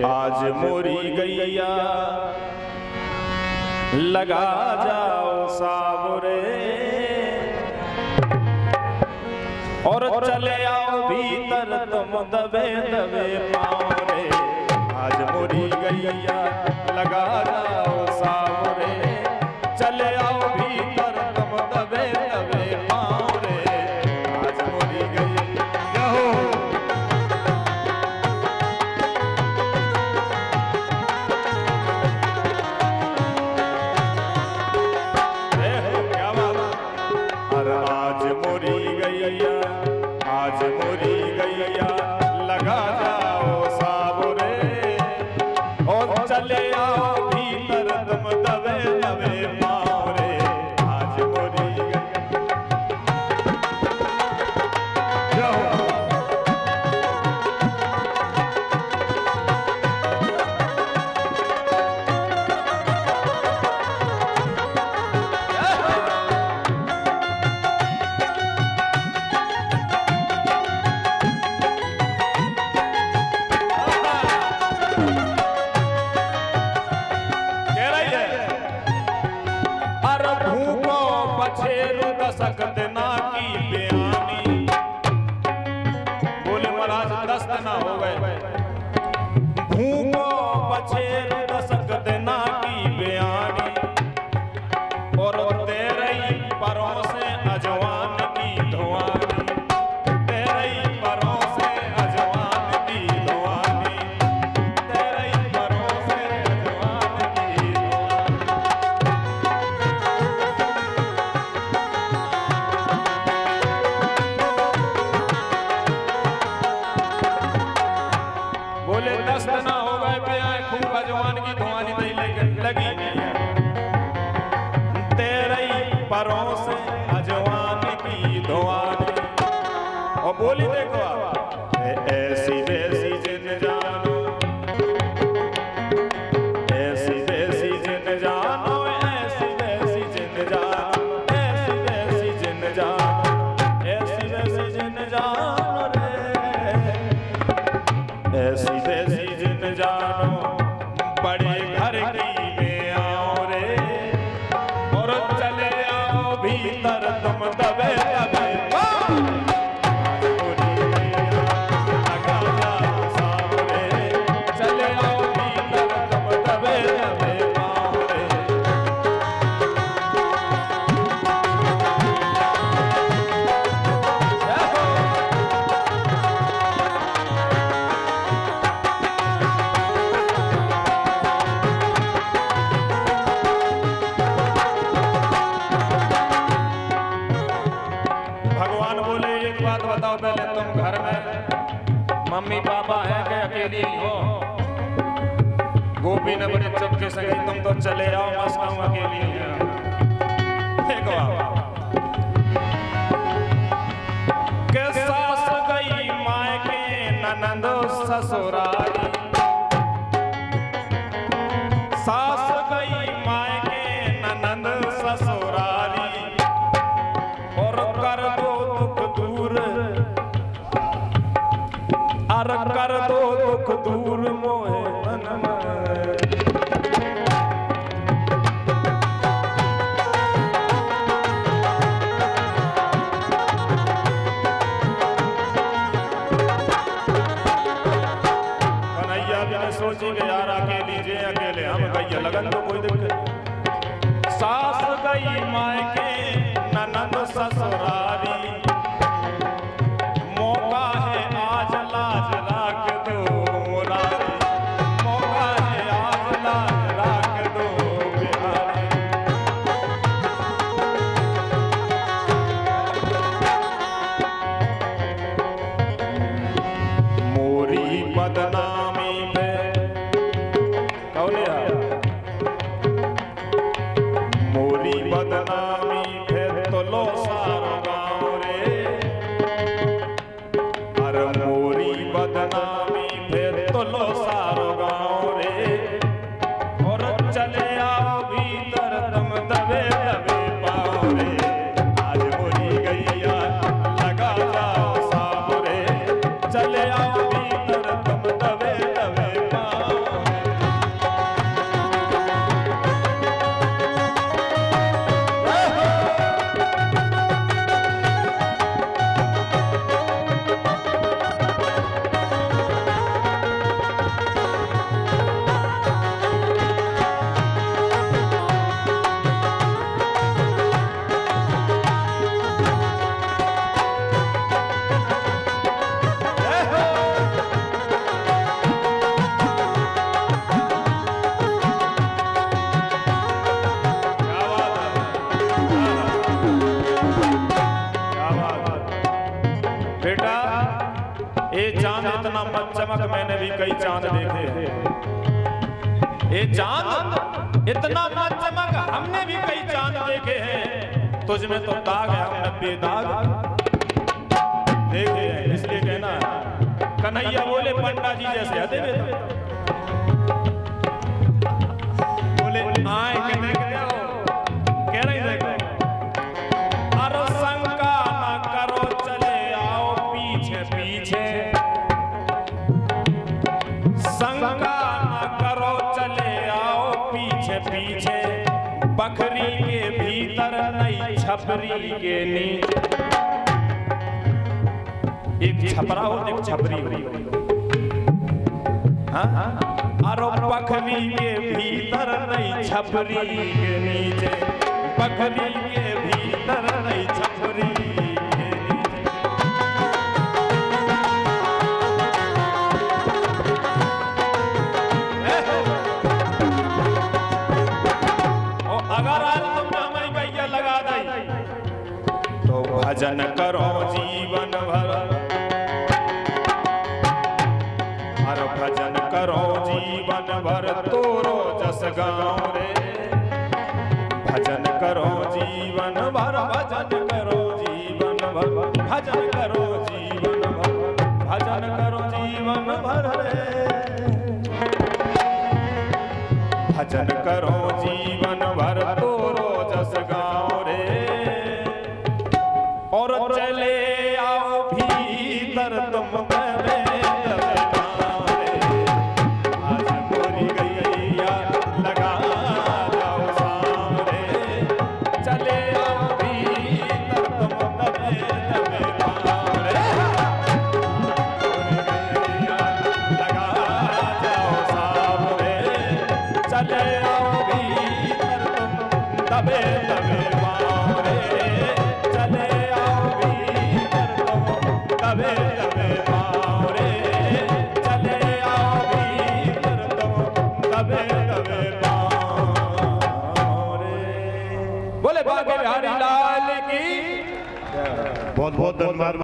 आज मोरी गैया लगा जाओ सावरे और चले आओ भीतर तुम दबे दबे पावरे आज मोरी गैया और चले आओ भी न बड़े चुपके संगी तुम तो चले आओ मस्काऊ अकेली। my God. আমি ভেতলো সা भी कई चाँद देखे हैं। ये चाँद इतना मत चमक, हमने भी कई चाँद देखे हैं। तुझ में तो दाग है हमने बेदाग देखे हैं, इसलिए कहना है। कन्हैया बोले, पंडा जी जैसे हदे में बोले आए कहने छपरी के नीचे। एक छपरा हो एक छपरी हो। पखरी के भीतर नहीं, छपरी के नीचे। पखरी के करो जीवन भर। हर भजन करो जीवन भर, तोरो जस गाँव रे। भजन करो जीवन भर, भजन करो जीवन भर, भजन करो जीवन भर, भजन करो जीवन भर रे। भजन करो जीवन भीतर तुम दबे दबे रे चले आओ भीतर तुम दबे दबे पाँव रे बोले बागे बिहारी लाल की। बहुत बहुत धन्यवाद।